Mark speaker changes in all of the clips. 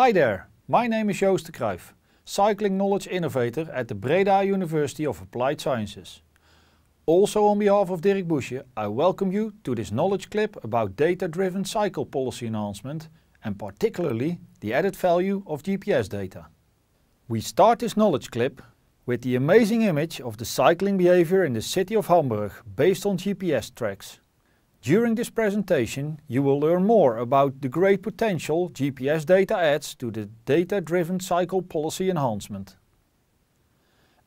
Speaker 1: Hi there, my name is Joost de Kruijf, Cycling Knowledge Innovator at the Breda University of Applied Sciences. Also on behalf of Dirk Boesje, I welcome you to this knowledge clip about data-driven cycle policy enhancement and particularly the added value of GPS data. We start this knowledge clip with the amazing image of the cycling behavior in the city of Hamburg based on GPS tracks. During this presentation you will learn more about the great potential GPS data adds to the data-driven cycle policy enhancement.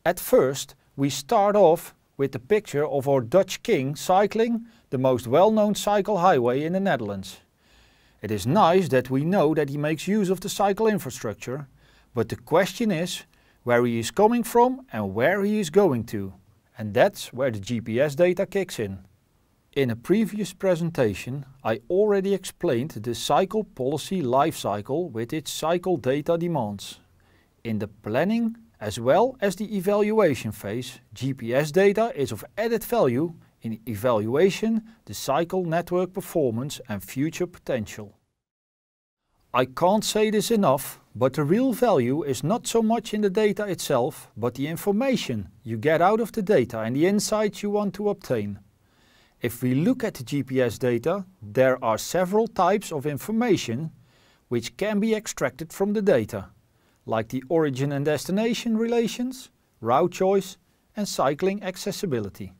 Speaker 1: At first we start off with the picture of our Dutch king cycling the most well-known cycle highway in the Netherlands. It is nice that we know that he makes use of the cycle infrastructure, but the question is where he is coming from and where he is going to. And that's where the GPS data kicks in. In a previous presentation I already explained the cycle policy lifecycle with its cycle data demands. In the planning as well as the evaluation phase, GPS data is of added value in evaluation the cycle network performance and future potential. I can't say this enough, but the real value is not so much in the data itself, but the information you get out of the data and the insights you want to obtain. If we look at the GPS data, there are several types of information which can be extracted from the data, like the origin and destination relations, route choice and cycling accessibility.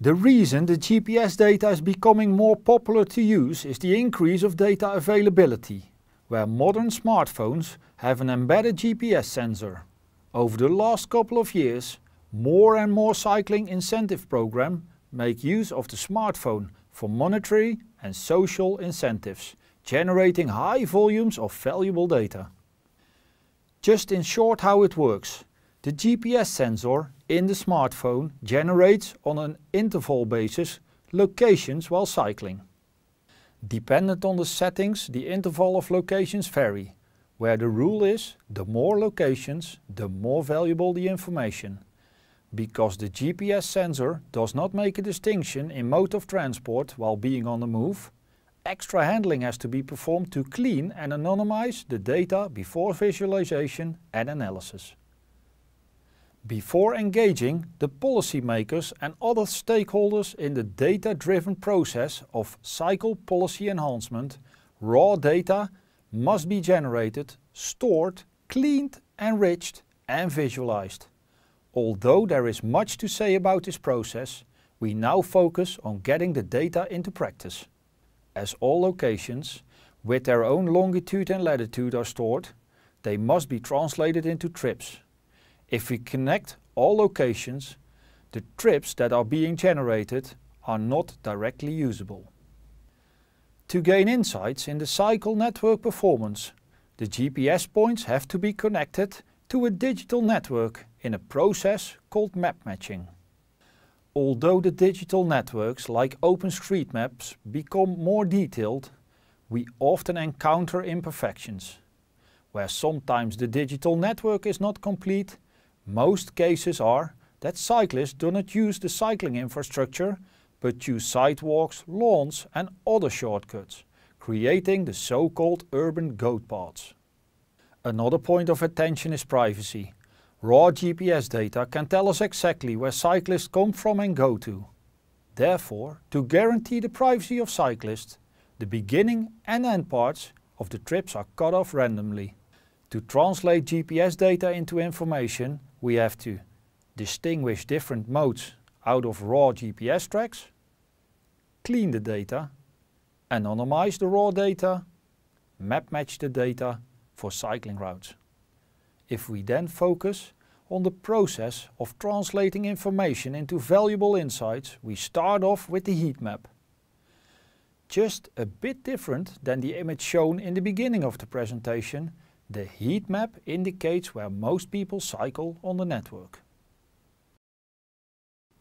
Speaker 1: The reason the GPS data is becoming more popular to use is the increase of data availability, where modern smartphones have an embedded GPS sensor. Over the last couple of years, more and more cycling incentive programs make use of the smartphone for monetary and social incentives, generating high volumes of valuable data. Just in short how it works. The GPS sensor in the smartphone generates on an interval basis locations while cycling. Dependent on the settings the interval of locations vary, where the rule is the more locations the more valuable the information. Because the GPS sensor does not make a distinction in mode of transport while being on the move, extra handling has to be performed to clean and anonymize the data before visualization and analysis. Before engaging the policymakers and other stakeholders in the data-driven process of cycle policy enhancement, raw data must be generated, stored, cleaned, enriched and visualized. Although there is much to say about this process, we now focus on getting the data into practice. As all locations, with their own longitude and latitude are stored, they must be translated into trips. If we connect all locations, the trips that are being generated are not directly usable. To gain insights in the cycle network performance, the GPS points have to be connected to a digital network in a process called map matching. Although the digital networks like OpenStreetMaps become more detailed, we often encounter imperfections. Where sometimes the digital network is not complete, most cases are that cyclists do not use the cycling infrastructure but use sidewalks, lawns and other shortcuts, creating the so-called urban goat paths. Another point of attention is privacy. Raw GPS data can tell us exactly where cyclists come from and go to. Therefore, to guarantee the privacy of cyclists, the beginning and end parts of the trips are cut off randomly. To translate GPS data into information, we have to distinguish different modes out of raw GPS tracks, clean the data, anonymize the raw data, map match the data for cycling routes. If we then focus on the process of translating information into valuable insights, we start off with the heat map. Just a bit different than the image shown in the beginning of the presentation, the heat map indicates where most people cycle on the network.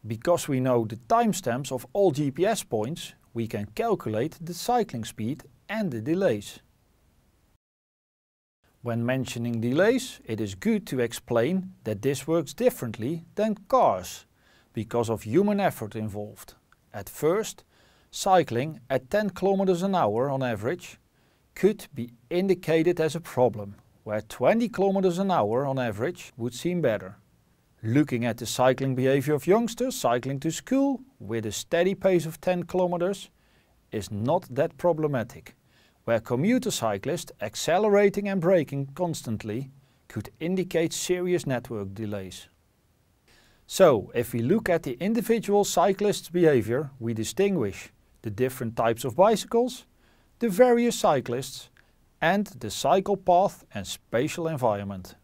Speaker 1: Because we know the timestamps of all GPS points, we can calculate the cycling speed and the delays. When mentioning delays, it is good to explain that this works differently than cars, because of human effort involved. At first, cycling at 10 km an hour on average could be indicated as a problem, where 20 km an hour on average would seem better. Looking at the cycling behavior of youngsters cycling to school with a steady pace of 10 kilometers is not that problematic, where commuter cyclists accelerating and braking constantly could indicate serious network delays. So, if we look at the individual cyclist's behavior, we distinguish the different types of bicycles, the various cyclists and the cycle path and spatial environment.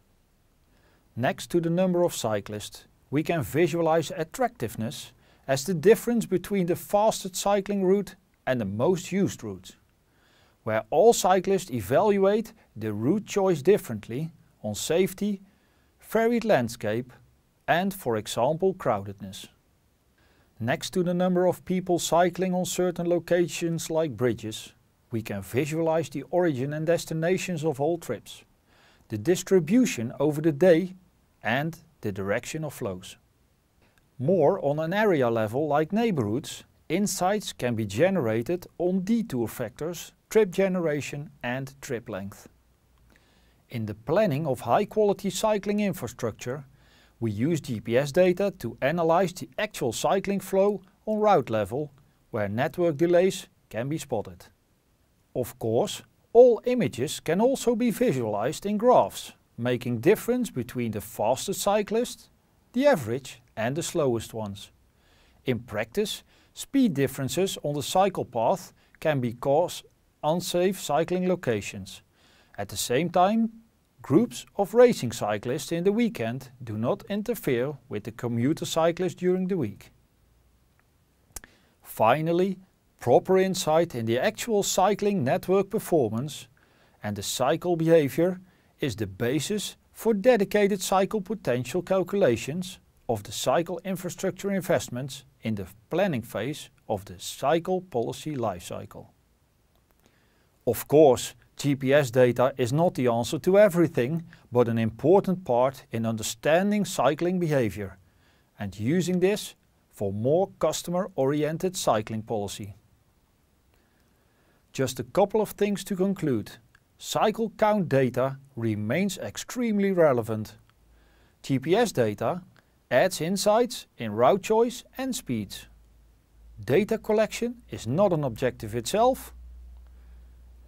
Speaker 1: Next to the number of cyclists, we can visualize attractiveness as the difference between the fastest cycling route and the most used route, where all cyclists evaluate the route choice differently on safety, varied landscape and, for example, crowdedness. Next to the number of people cycling on certain locations like bridges, we can visualize the origin and destinations of all trips, the distribution over the day and the direction of flows. More on an area level like neighborhoods, insights can be generated on detour factors, trip generation and trip length. In the planning of high quality cycling infrastructure, we use GPS data to analyze the actual cycling flow on route level, where network delays can be spotted. Of course, all images can also be visualized in graphs, making difference between the fastest cyclists, the average and the slowest ones. In practice, speed differences on the cycle path can be cause unsafe cycling locations. At the same time, Groups of racing cyclists in the weekend do not interfere with the commuter cyclists during the week. Finally, proper insight in the actual cycling network performance and the cycle behavior is the basis for dedicated cycle potential calculations of the cycle infrastructure investments in the planning phase of the cycle policy lifecycle. Of course, GPS data is not the answer to everything, but an important part in understanding cycling behavior and using this for more customer-oriented cycling policy. Just a couple of things to conclude. Cycle count data remains extremely relevant. GPS data adds insights in route choice and speeds. Data collection is not an objective itself,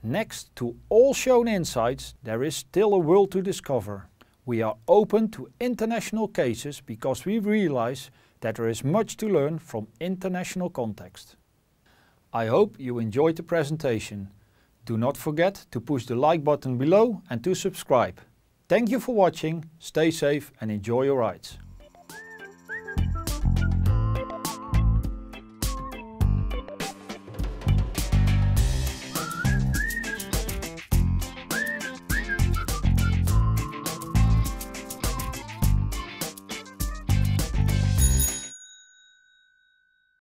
Speaker 1: Next to all shown insights, there is still a world to discover. We are open to international cases because we realize that there is much to learn from international context. I hope you enjoyed the presentation. Do not forget to push the like button below and to subscribe. Thank you for watching, stay safe and enjoy your rides.